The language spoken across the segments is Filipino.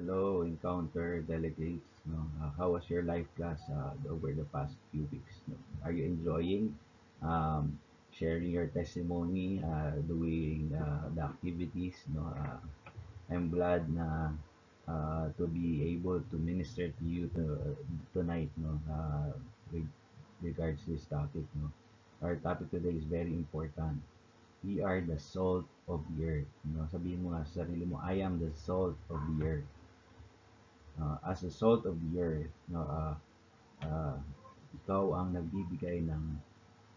Hello, Encounter delegates. No, uh, how was your life class uh, over the past few weeks? No? Are you enjoying um, sharing your testimony, uh, doing uh, the activities? No, uh, I'm glad na uh, to be able to minister to you to, tonight. No, uh, with regards to this topic. No, our topic today is very important. We are the salt of the earth. No, sabihin mo nga sa sarili mo, I am the salt of the earth as a salt of the earth, no, uh, uh, ikaw ang nagbibigay ng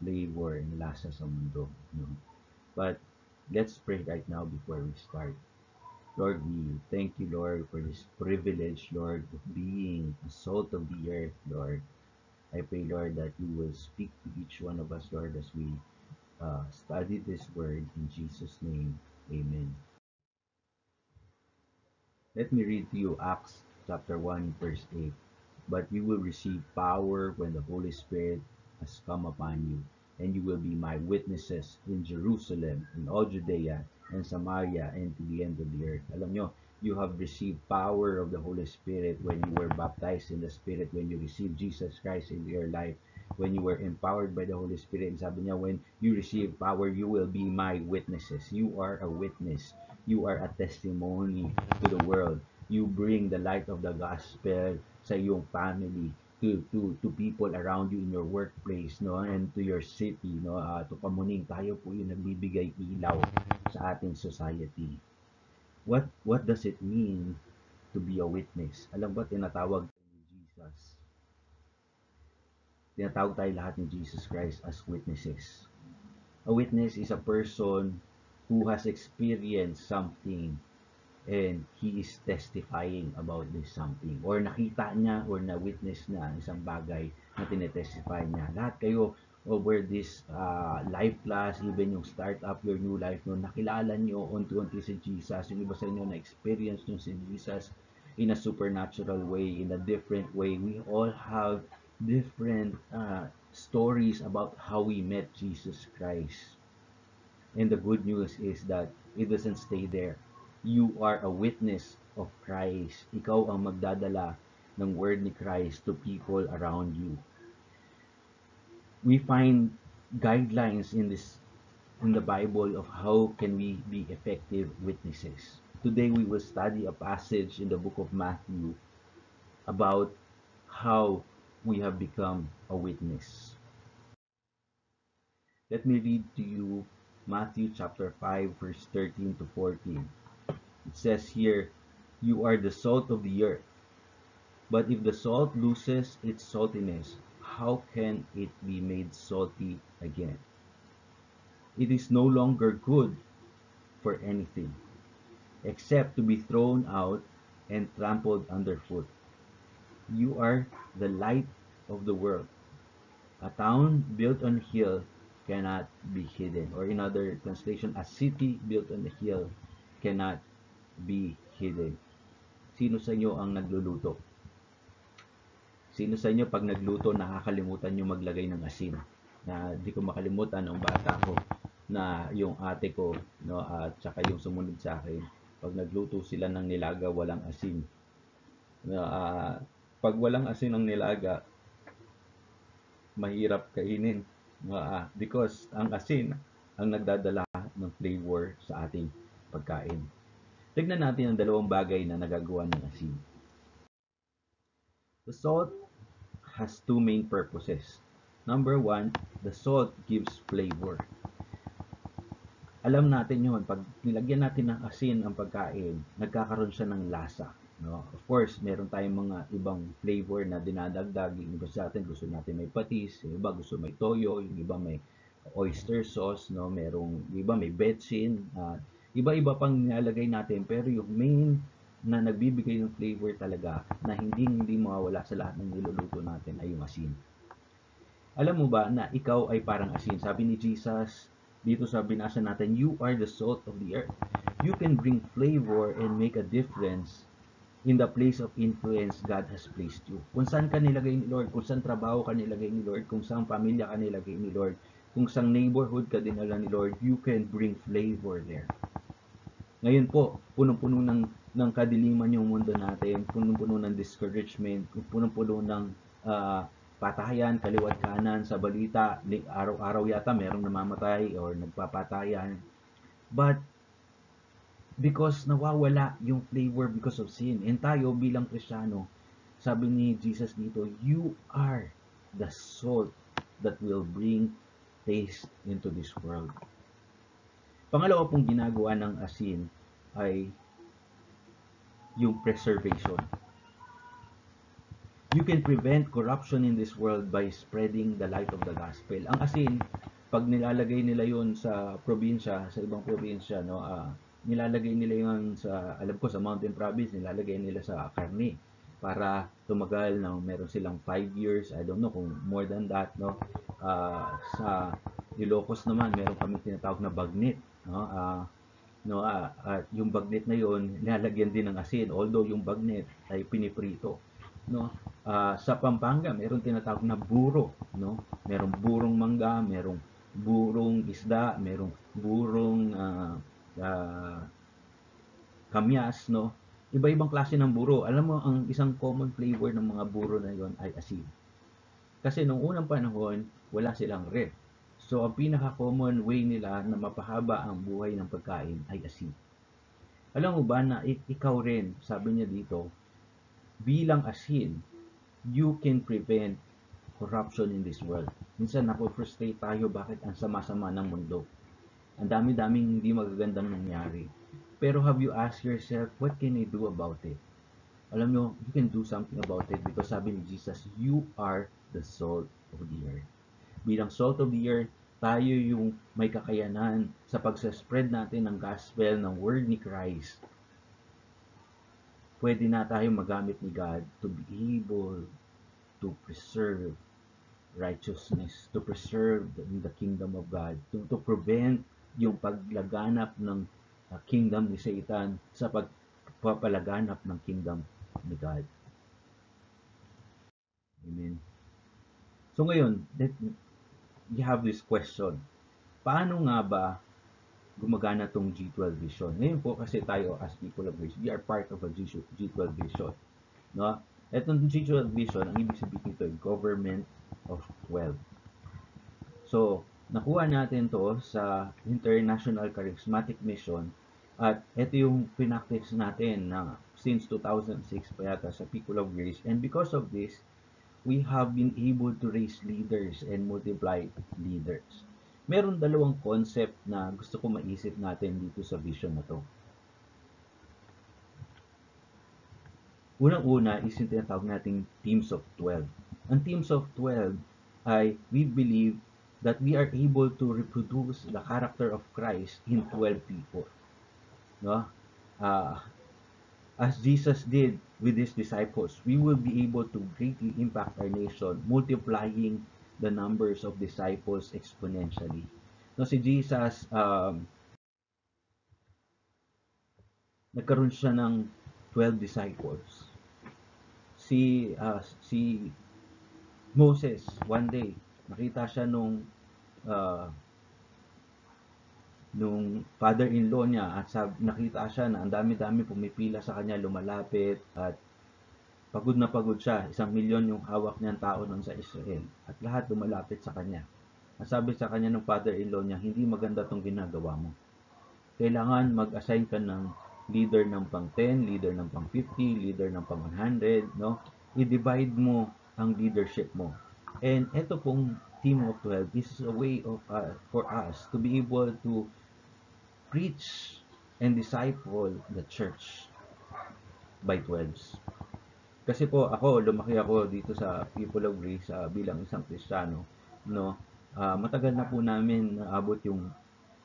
flavor and lasa sa mundo. No? But let's pray right now before we start. Lord, we thank you, Lord, for this privilege, Lord, of being a salt of the earth, Lord. I pray, Lord, that you will speak to each one of us, Lord, as we uh, study this word in Jesus' name. Amen. Let me read to you Acts chapter 1, verse 8. But you will receive power when the Holy Spirit has come upon you, and you will be my witnesses in Jerusalem, in all Judea, and Samaria, and to the end of the earth. Alam nyo, you have received power of the Holy Spirit when you were baptized in the Spirit, when you received Jesus Christ in your life, when you were empowered by the Holy Spirit. Sabi niya, when you receive power, you will be my witnesses. You are a witness. You are a testimony to the world you bring the light of the gospel sa iyong family to to to people around you in your workplace no and to your city no uh, to kamuning tayo po yung nagbibigay ilaw sa ating society. What what does it mean to be a witness? Alam ba tinatawag ni Jesus? Tinatawag tayo lahat ni Jesus Christ as witnesses. A witness is a person who has experienced something and he is testifying about this something. Or nakita niya or na-witness niya isang bagay na tinetestify niya. Lahat kayo over this uh, life class even yung start up your new life no nakilala niyo unti-unti si Jesus. Yung iba sa inyo na experience niyo si Jesus in a supernatural way in a different way. We all have different uh, stories about how we met Jesus Christ. And the good news is that it doesn't stay there you are a witness of Christ. Ikaw ang magdadala ng word ni Christ to people around you. We find guidelines in this in the Bible of how can we be effective witnesses. Today we will study a passage in the book of Matthew about how we have become a witness. Let me read to you Matthew chapter 5 verse 13 to 14. It says here, You are the salt of the earth. But if the salt loses its saltiness, how can it be made salty again? It is no longer good for anything except to be thrown out and trampled underfoot. You are the light of the world. A town built on a hill cannot be hidden. Or in other translation, a city built on a hill cannot be hidden. Sino sa inyo ang nagluluto? Sino sa inyo pag nagluto nakakalimutan nyo maglagay ng asin? Na di ko makalimutan ng bata ko na yung ate ko no at saka yung sumunod sa akin pag nagluto sila ng nilaga walang asin. Uh, pag walang asin ng nilaga mahirap kainin uh, because ang asin ang nagdadala ng flavor sa ating pagkain. Tignan natin ang dalawang bagay na nagagawa ng asin. The salt has two main purposes. Number one, the salt gives flavor. Alam natin yon pag nilagyan natin ng asin ang pagkain, nagkakaroon siya ng lasa. No? Of course, meron tayong mga ibang flavor na dinadagdag. Yung iba sa atin gusto natin may patis, yung iba gusto may toyo, yung iba may oyster sauce, no? Merong yung iba may betsin, uh, Iba-iba pang nilalagay natin pero yung main na nagbibigay ng flavor talaga na hindi hindi mawawala sa lahat ng niluluto natin ay yung asin. Alam mo ba na ikaw ay parang asin? Sabi ni Jesus dito sa binasa natin, you are the salt of the earth. You can bring flavor and make a difference in the place of influence God has placed you. Kung saan ka nilagay ni Lord, kung saan trabaho ka nilagay ni Lord, kung saan pamilya ka nilagay ni Lord, kung saan neighborhood ka dinala ni Lord, you can bring flavor there. Ngayon po, punong-puno ng, ng kadiliman yung mundo natin, punong-puno ng discouragement, punong-puno ng uh, patayan, kaliwat kanan sa balita, araw-araw yata merong namamatay or nagpapatayan. But because nawawala yung flavor because of sin. And tayo bilang Kristiyano, sabi ni Jesus dito, you are the salt that will bring taste into this world. Pangalawa pong ginagawa ng asin ay yung preservation. You can prevent corruption in this world by spreading the light of the gospel. Ang asin, pag nilalagay nila yun sa probinsya, sa ibang probinsya, no, uh, nilalagay nila yun sa, alam ko, sa mountain province, nilalagay nila sa karni para tumagal ng meron silang 5 years, I don't know kung more than that, no? Uh, sa Ilocos naman, meron kami tinatawag na bagnit no uh, no uh, at yung bagnet na yon nilalagyan din ng asin. Although yung bagnet ay piniprito no uh, sa Pampanga meron tinatawag na buro no. Merong burong mangga merong burong isda merong burong uh, uh, kamyas no. Iba-ibang klase ng buro. Alam mo ang isang common flavor ng mga buro na yon ay asin. Kasi nung unang panahon wala silang ref So, ang pinaka-common way nila na mapahaba ang buhay ng pagkain ay asin. Alam mo ba na ikaw rin, sabi niya dito, bilang asin, you can prevent corruption in this world. Minsan napo-frustrate tayo bakit ang sama-sama ng mundo. Ang dami-daming hindi magagandang nangyari. Pero have you asked yourself, what can I do about it? Alam nyo, you can do something about it because sabi ni Jesus, you are the salt of the earth bilang salt of the earth, tayo yung may kakayanan sa pagsaspread natin ng gospel, ng word ni Christ. Pwede na tayo magamit ni God to be able to preserve righteousness, to preserve the, the kingdom of God, to, to prevent yung paglaganap ng uh, kingdom ni Satan sa pagpapalaganap ng kingdom ni God. Amen. So ngayon, you have this question. Paano nga ba gumagana tong G12 vision? Ngayon po kasi tayo as people of grace, we are part of a G12 vision. No? Etong G12 vision, ang ibig sabihin ito, government of 12. So, nakuha natin to sa International Charismatic Mission at ito yung pinactice natin na since 2006 pa yata sa People of Grace. And because of this, we have been able to raise leaders and multiply leaders. Meron dalawang concept na gusto ko maisip natin dito sa vision na to. Unang-una is yung tinatawag nating teams of 12. Ang teams of 12 ay we believe that we are able to reproduce the character of Christ in 12 people. No? Uh, as Jesus did with his disciples, we will be able to greatly impact our nation, multiplying the numbers of disciples exponentially. No, si Jesus, um, nagkaroon siya ng 12 disciples. Si, uh, si Moses, one day, nakita siya nung uh, nung father-in-law niya at sab nakita siya na ang dami-dami pumipila sa kanya lumalapit at pagod na pagod siya. Isang milyon yung hawak niyang tao noon sa Israel. At lahat lumalapit sa kanya. At sabi sa kanya ng father-in-law niya hindi maganda tong ginagawa mo. Kailangan mag-assign ka ng leader ng pang 10 leader ng pang 50 leader ng pang 100 no? I-divide mo ang leadership mo. And ito pong team of 12 this is a way of uh, for us to be able to preach and disciple the church by 12s. Kasi po ako, lumaki ako dito sa People of Grace uh, bilang isang Kristiyano, no? Uh, matagal na po namin naabot yung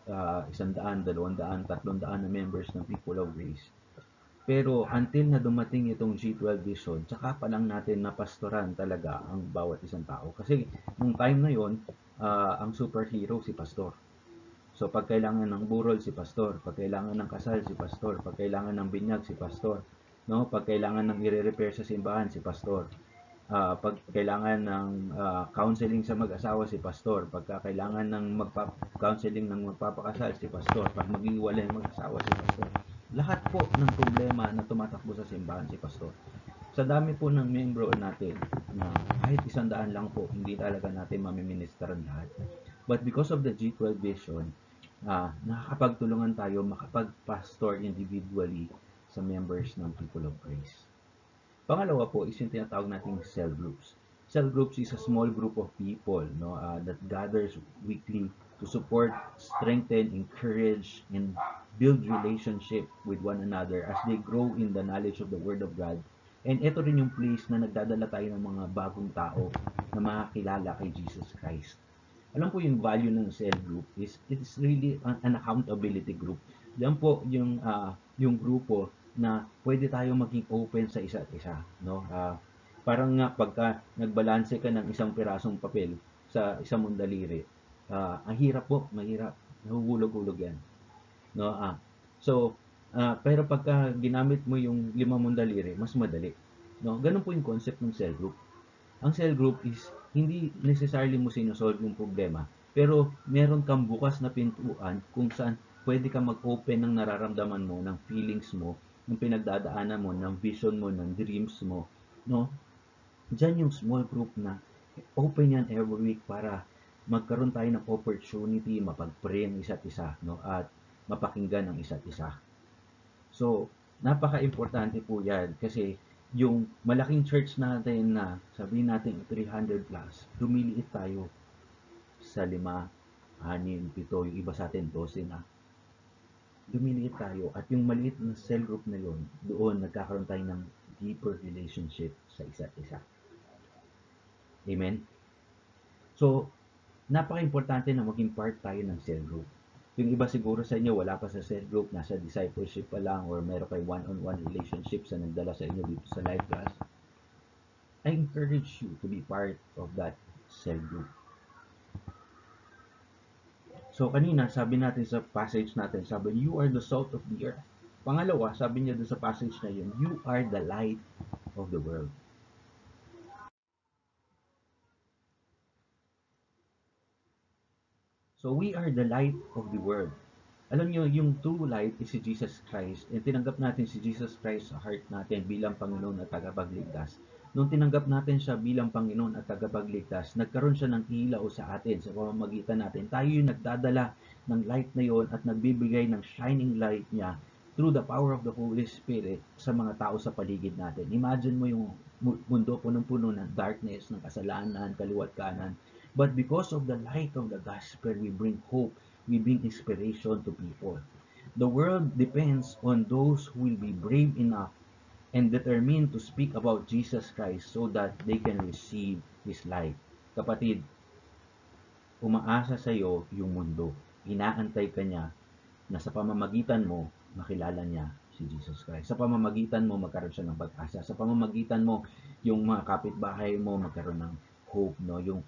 uh, isang daan, dalawang daan, tatlong daan na members ng People of Grace. Pero until na dumating itong G12 vision, tsaka pa lang natin napastoran talaga ang bawat isang tao. Kasi nung time na yon, uh, ang superhero si pastor So, pag kailangan ng burol, si pastor. Pag kailangan ng kasal, si pastor. Pag kailangan ng binyag, si pastor. No? Pag kailangan ng i-repair sa simbahan, si pastor. Uh, pag kailangan ng uh, counseling sa mag-asawa, si pastor. Pag kailangan ng magpa- counseling ng magpapakasal, si pastor. Pag mag-iwalay mag-asawa, si pastor. lahat po ng problema na tumatakbo sa simbahan si pastor. Sa dami po ng membro natin na kahit isang daan lang po, hindi talaga natin mamiministeran lahat. But because of the G12 vision, uh, nakakapagtulungan tayo makapag-pastor individually sa members ng People of Grace. Pangalawa po is yung tinatawag nating cell groups. Cell groups is a small group of people no, uh, that gathers weekly to support, strengthen, encourage, and build relationship with one another as they grow in the knowledge of the Word of God. And ito rin yung place na nagdadala tayo ng mga bagong tao na makakilala kay Jesus Christ. Alam po yung value ng cell group is it is really an, an accountability group. Diyan po yung uh, yung grupo na pwede tayo maging open sa isa't isa, no? Uh, parang nga pagka nagbalanse ka ng isang pirasong papel sa isang mong daliri, uh, ang hirap po, mahirap. Nahuhulog-hulog yan. No? Ah. So, uh, pero pagka ginamit mo yung lima mong daliri, mas madali. No? Ganun po yung concept ng cell group. Ang cell group is hindi necessarily mo sinusolve yung problema, pero meron kang bukas na pintuan kung saan pwede ka mag-open ng nararamdaman mo, ng feelings mo, ng pinagdadaanan mo, ng vision mo, ng dreams mo, no? Diyan yung small group na open yan every week para magkaroon tayo ng opportunity mapag-pray ng isa't isa no at mapakinggan ng isa't isa. So, napaka-importante po 'yan kasi yung malaking church natin na sabihin natin 300 plus, lumiliit tayo sa 5, 6, 7, yung iba sa atin 12 na. Lumiliit tayo at yung maliit na cell group na yon, doon nagkakaroon tayo ng deeper relationship sa isa't isa. Amen? So, napaka-importante na maging part tayo ng cell group. Yung iba siguro sa inyo, wala pa sa cell group, nasa discipleship pa lang, or meron kayo one-on-one relationship sa nagdala sa inyo dito sa live class. I encourage you to be part of that cell group. So, kanina, sabi natin sa passage natin, sabi, you are the salt of the earth. Pangalawa, sabi niya doon sa passage na yun, you are the light of the world. So we are the light of the world. Alam niyo, yung true light is si Jesus Christ. And tinanggap natin si Jesus Christ sa heart natin bilang Panginoon at tagapagligtas. Nung tinanggap natin siya bilang Panginoon at tagapagligtas, nagkaroon siya ng ilaw sa atin sa pamamagitan natin. Tayo yung nagdadala ng light na yon at nagbibigay ng shining light niya through the power of the Holy Spirit sa mga tao sa paligid natin. Imagine mo yung mundo punong-puno ng darkness, ng kasalanan, kaliwat kanan But because of the light of the gospel, we bring hope, we bring inspiration to people. The world depends on those who will be brave enough and determined to speak about Jesus Christ so that they can receive His light. Kapatid, umaasa sa iyo yung mundo. Inaantay ka niya na sa pamamagitan mo, makilala niya si Jesus Christ. Sa pamamagitan mo, magkaroon siya ng pag-asa. Sa pamamagitan mo, yung mga kapitbahay mo, magkaroon ng hope, no? Yung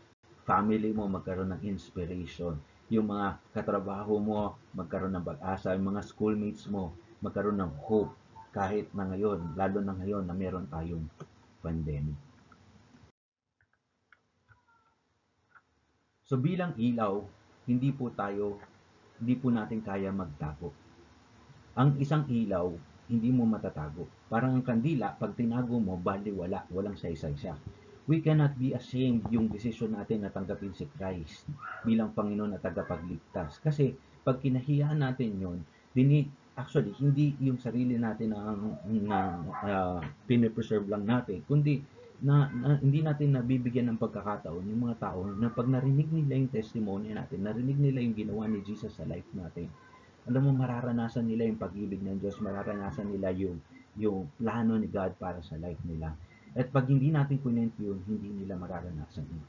family mo magkaroon ng inspiration. Yung mga katrabaho mo magkaroon ng pag-asa. Yung mga schoolmates mo magkaroon ng hope kahit na ngayon, lalo na ngayon na meron tayong pandemic. So bilang ilaw, hindi po tayo, hindi po natin kaya magtago. Ang isang ilaw, hindi mo matatago. Parang ang kandila, pag tinago mo, bali wala, walang saysay siya we cannot be ashamed yung desisyon natin na tanggapin si Christ bilang Panginoon at tagapagligtas. Kasi pag kinahiyaan natin yon, dini actually hindi yung sarili natin na, na uh, pinipreserve lang natin, kundi na, na hindi natin nabibigyan ng pagkakataon yung mga tao na pag narinig nila yung testimony natin, narinig nila yung ginawa ni Jesus sa life natin, alam mo mararanasan nila yung pag-ibig ng Diyos, mararanasan nila yung yung plano ni God para sa life nila. At pag hindi natin kunento yun, hindi nila mararanasan yun.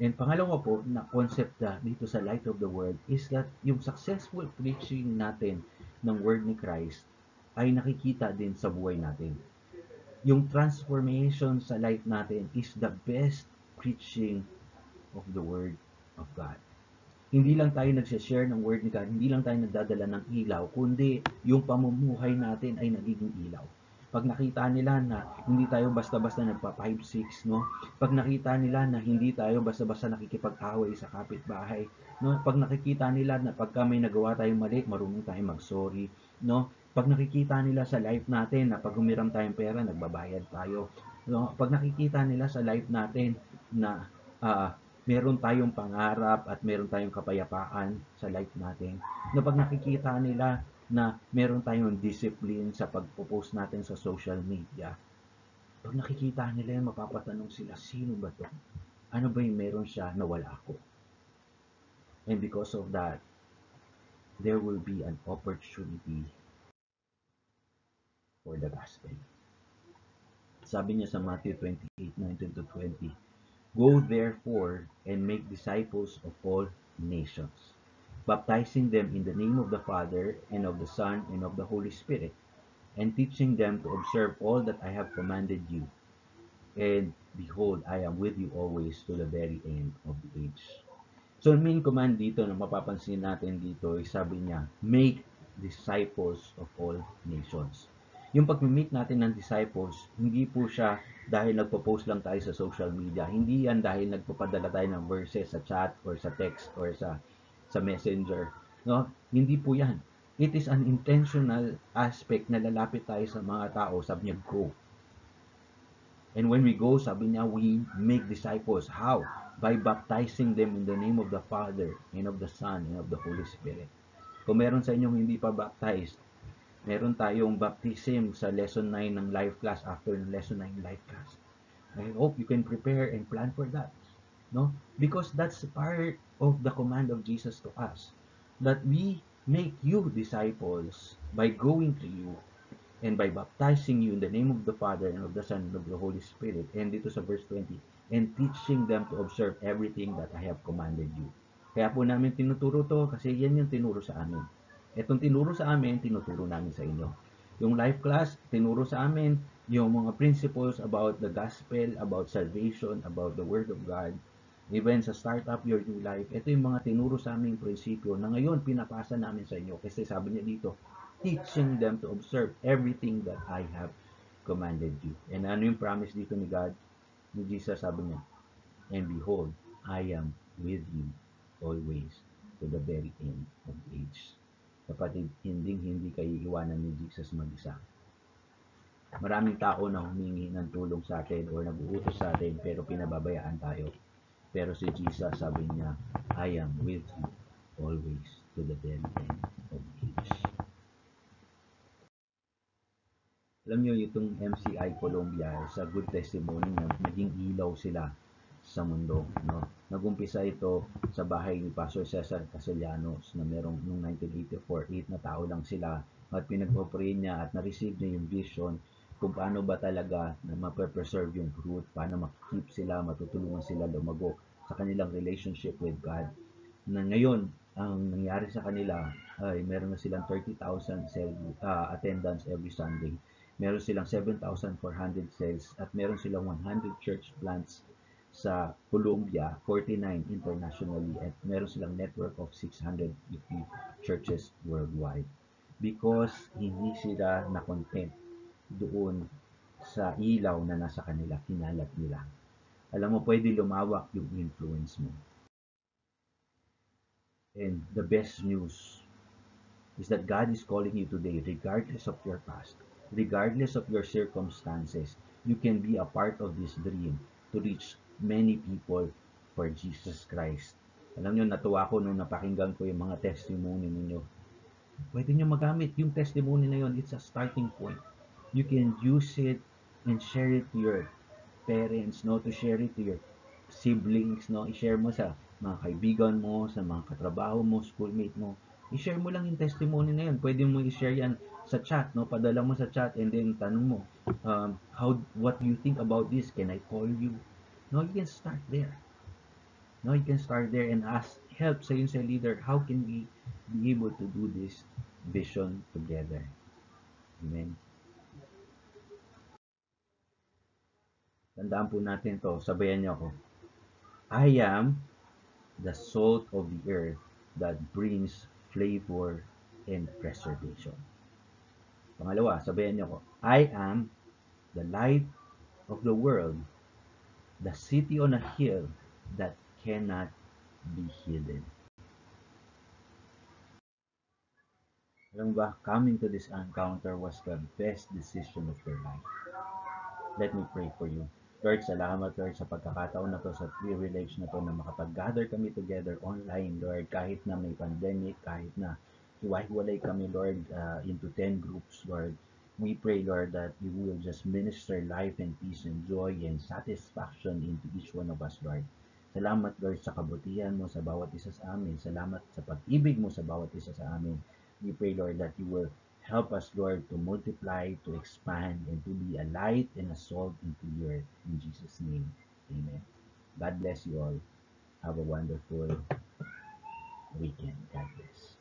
And pangalawa po na concept na dito sa Light of the World is that yung successful preaching natin ng Word ni Christ ay nakikita din sa buhay natin. Yung transformation sa life natin is the best preaching of the Word of God. Hindi lang tayo nagsashare ng Word ni God, hindi lang tayo nagdadala ng ilaw, kundi yung pamumuhay natin ay nagiging ilaw pag nakita nila na hindi tayo basta-basta nagpa 5-6, no? Pag nakita nila na hindi tayo basta-basta nakikipag-away sa kapitbahay, no? Pag nakikita nila na pag may nagawa tayong mali, marunong tayong mag-sorry, no? Pag nakikita nila sa life natin na pag humiram tayong pera, nagbabayad tayo. No? Pag nakikita nila sa life natin na uh, meron tayong pangarap at meron tayong kapayapaan sa life natin. No, pag nakikita nila na meron tayong discipline sa pagpo-post natin sa social media, pag nakikita nila yan, mapapatanong sila, sino ba to? Ano ba yung meron siya na wala ako? And because of that, there will be an opportunity for the gospel. Sabi niya sa Matthew 28, 19 to 20, Go therefore and make disciples of all nations, baptizing them in the name of the Father and of the Son and of the Holy Spirit, and teaching them to observe all that I have commanded you. And behold, I am with you always to the very end of the age. So, main command dito na mapapansin natin dito, sabi niya, make disciples of all nations yung pag-meet natin ng disciples, hindi po siya dahil nagpo-post lang tayo sa social media. Hindi yan dahil nagpapadala tayo ng verses sa chat or sa text or sa sa messenger. No? Hindi po yan. It is an intentional aspect na lalapit tayo sa mga tao. Sabi niya, go. And when we go, sabi niya, we make disciples. How? By baptizing them in the name of the Father and of the Son and of the Holy Spirit. Kung meron sa inyong hindi pa baptized, meron tayong baptism sa lesson 9 ng live class after ng lesson 9 live class. I hope you can prepare and plan for that. No? Because that's part of the command of Jesus to us. That we make you disciples by going to you and by baptizing you in the name of the Father and of the Son and of the Holy Spirit. And dito sa verse 20, and teaching them to observe everything that I have commanded you. Kaya po namin tinuturo to kasi yan yung tinuro sa amin. Itong tinuro sa amin, tinuturo namin sa inyo. Yung life class, tinuro sa amin yung mga principles about the gospel, about salvation, about the word of God. Even sa Startup Your New Life, ito yung mga tinuro sa aming prinsipyo na ngayon pinapasa namin sa inyo. Kasi sabi niya dito, teaching them to observe everything that I have commanded you. And ano yung promise dito ni God? Ni Jesus sabi niya, And behold, I am with you always to the very end of age. Kapatid, hindi hindi kayo iwanan ni Jesus mag-isa. Maraming tao na humingi ng tulong sa atin o nag-uutos sa atin pero pinababayaan tayo. Pero si Jesus sabi niya, I am with you always to the very end of age. Alam niyo, itong MCI Colombia sa good testimony na naging ilaw sila sa mundo. No? Nagumpisa ito sa bahay ni Pastor Cesar Castellanos na merong noong 1984, 8 na tao lang sila at pinag-pray niya at na-receive niya yung vision kung paano ba talaga na ma-preserve yung fruit, paano makikip sila, matutulungan sila lumago sa kanilang relationship with God. Na ngayon, ang nangyari sa kanila ay meron na silang 30,000 cell uh, attendance every Sunday. Meron silang 7,400 cells at meron silang 100 church plants sa Colombia, 49 internationally, at meron silang network of 650 churches worldwide. Because hindi sila na-content doon sa ilaw na nasa kanila, kinalat nila. Alam mo, pwede lumawak yung influence mo. And the best news is that God is calling you today, regardless of your past, regardless of your circumstances, you can be a part of this dream to reach many people for Jesus Christ. Alam nyo, natuwa ko nung napakinggan ko yung mga testimony ninyo. Pwede nyo magamit yung testimony na yun. It's a starting point. You can use it and share it to your parents, no? To share it to your siblings, no? I-share mo sa mga kaibigan mo, sa mga katrabaho mo, schoolmate mo. I-share mo lang yung testimony na yun. Pwede mo i-share yan sa chat, no? Padala mo sa chat and then tanong mo, um, how, what do you think about this? Can I call you? No, you can start there. No, you can start there and ask help sa yun sa leader. How can we be able to do this vision together? Amen. Tandaan po natin to. Sabayan niyo ako. I am the salt of the earth that brings flavor and preservation. Pangalawa, sabayan niyo ako. I am the light of the world the city on a hill that cannot be hidden. Alam ba, coming to this encounter was the best decision of your life. Let me pray for you. Lord, salamat Lord sa pagkakataon na to, sa privilege na to na makapag-gather kami together online, Lord, kahit na may pandemic, kahit na hiwa-hiwalay kami, Lord, uh, into 10 groups, Lord. We pray, Lord, that you will just minister life and peace and joy and satisfaction into each one of us, Lord. Salamat, Lord, sa kabutihan mo sa bawat isa sa amin. Salamat sa pag-ibig mo sa bawat isa sa amin. We pray, Lord, that you will help us, Lord, to multiply, to expand, and to be a light and a salt into the earth. In Jesus' name, amen. God bless you all. Have a wonderful weekend. God bless.